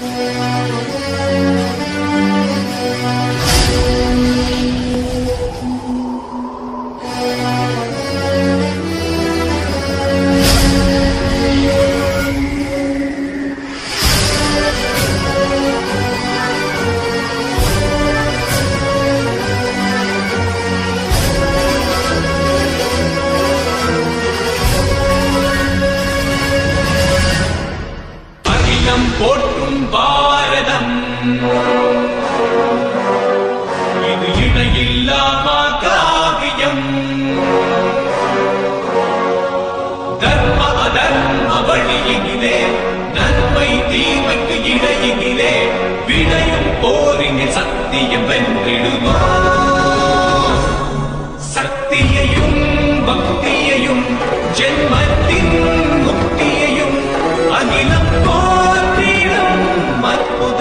Música அகிலம் போற்றும் பாரதம். இது இணையில்லாமா காவியம் தர்ம அதர்ம வழியினிலே நன்மை தீமைக்கு இடையினிலே விடையும் போரின் சத்தியம் வென்றிடுமா? சக்தியையும் பக்தியையும் ஜென்மத்தின்